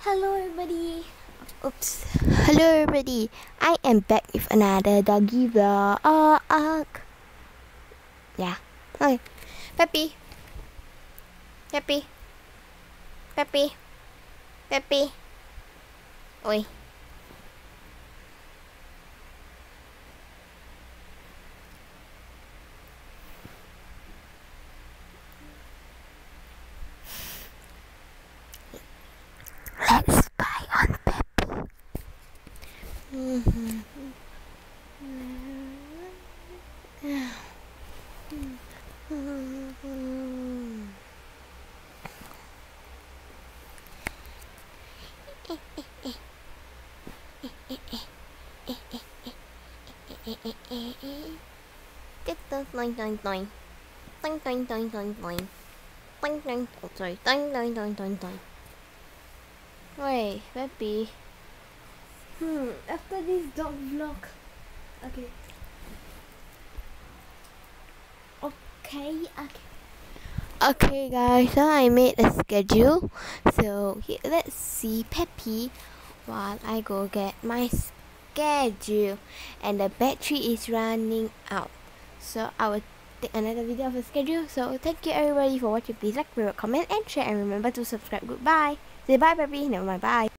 Hello everybody. Oops. Hello everybody. I am back with another doggy vlog. Yeah. Hi. Peppy. Peppy. Peppy. Peppy. Oi. Get the doing doing doing. Doing doing doing doing doing. Doing doing oh sorry. Doing doing doing doing doing. Wait, Peppy. Hmm, after this dog vlog. Okay. Okay, okay. Okay guys, so I made a schedule. So here, let's see Peppy while I go get my schedule. And the battery is running out. So I will take another video of the schedule. So thank you everybody for watching. Please like, comment and share and remember to subscribe. Goodbye. Say bye Peppy. Never mind. Bye.